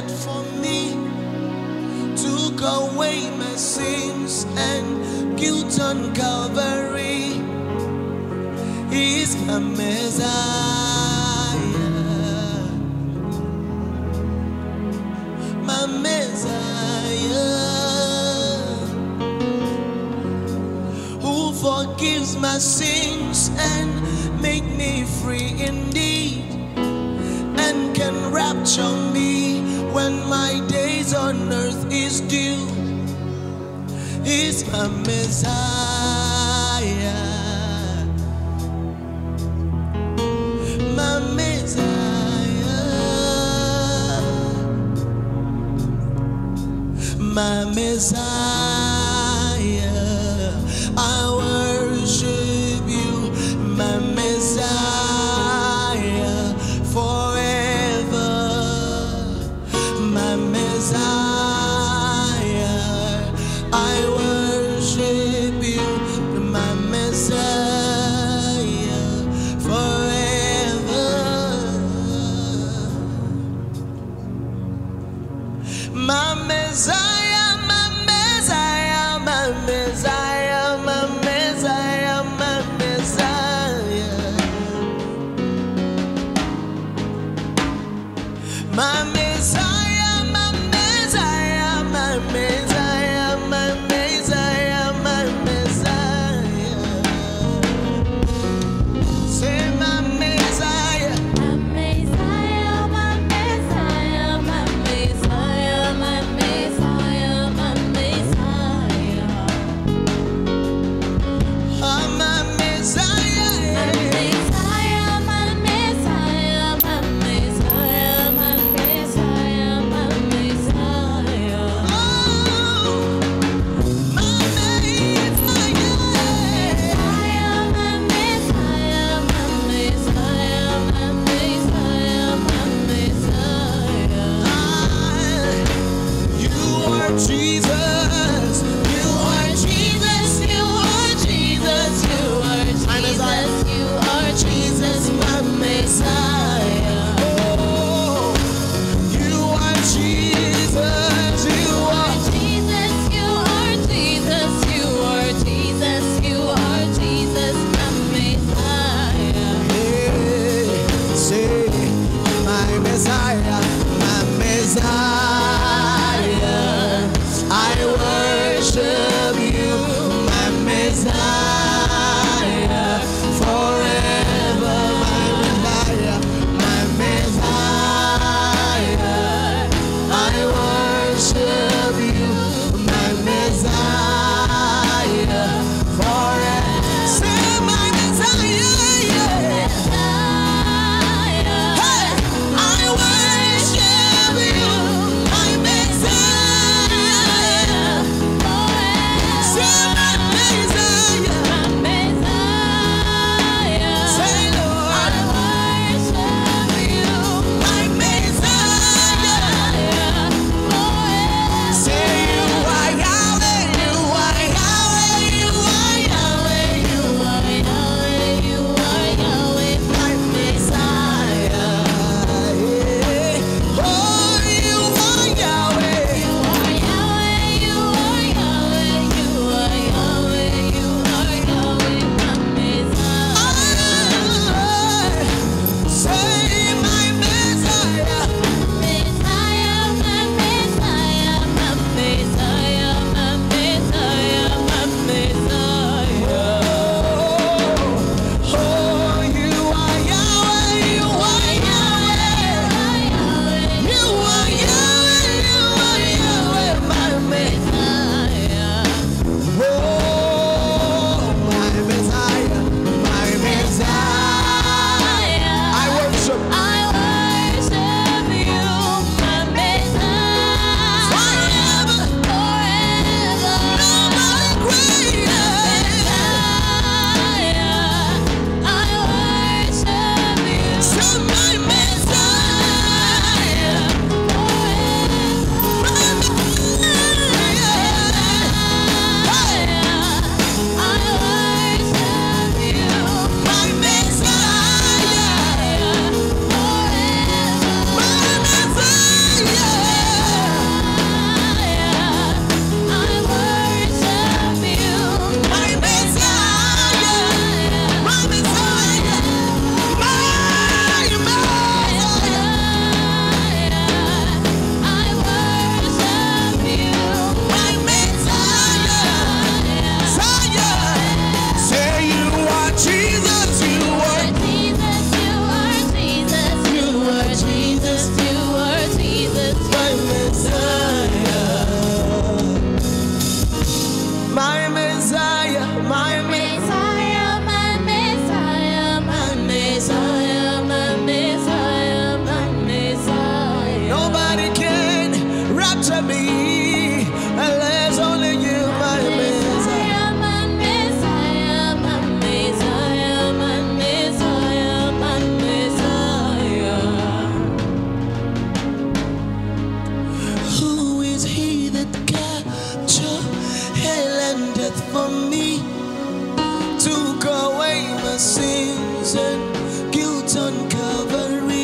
for me, took away my sins and guilt on Calvary. He's my Messiah, my Messiah, who forgives my sins and make me free indeed and can rapture me when my days on earth is due. He's my Messiah. My Messiah. My Messiah. My Messiah, I worship you, my Messiah, forever. My Messiah, are my sins and guilt on Calvary.